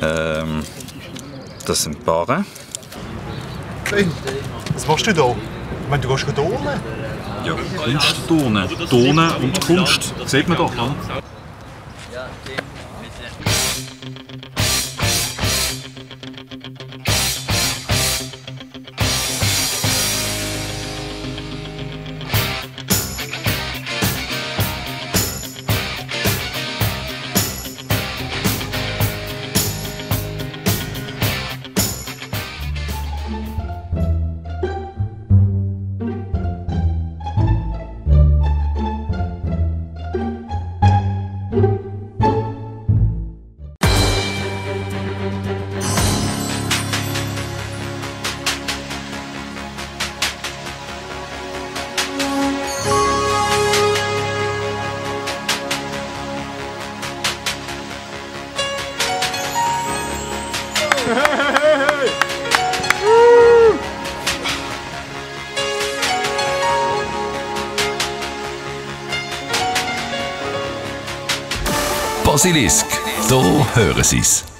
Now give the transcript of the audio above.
Ähm, das sind Paare. Hey, was machst du da? Ich meine, du gehst turnen. Ja, Kunstturnen. Turnen und Kunst. Sieht man doch, oder? Basilisk, da hören Sie es.